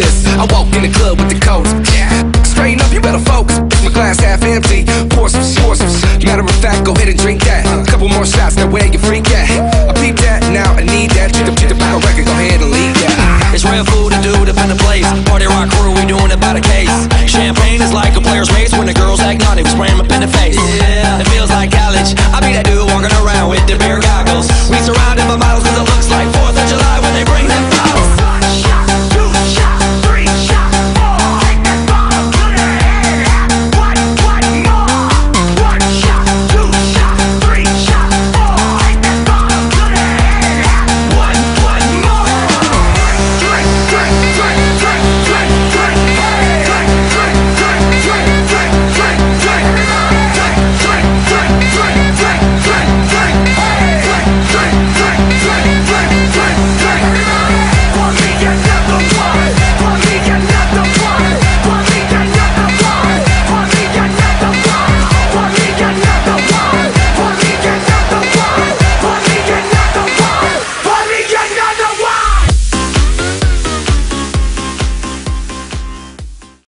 this. I walk in the club with the coats. Straighten up, you better focus. My glass half empty. Pour some, pour. Matter of fact, go ahead and drink that. A couple more shots, that way you freak at. I peep that, now I need that. Check the, check the battle record, go ahead and leave that. It's real food to do, depend on place. Party rock crew, we doing about a case. Champagne is like a player's